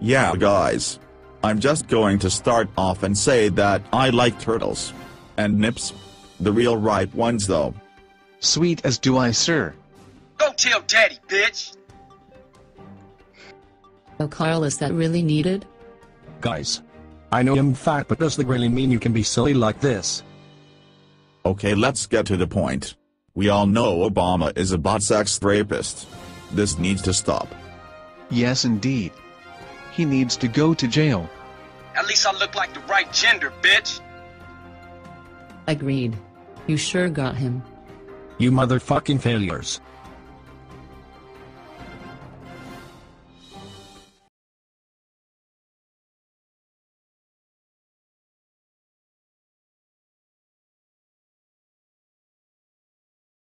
Yeah guys. I'm just going to start off and say that I like turtles. And nips. The real ripe ones though. Sweet as do I, sir. Go tell daddy, bitch! Oh Carl is that really needed? Guys. I know I'm fat but does that really mean you can be silly like this? Okay let's get to the point. We all know Obama is a butt sex rapist. This needs to stop. Yes indeed. He needs to go to jail. At least I look like the right gender, bitch! Agreed. You sure got him. You motherfucking failures.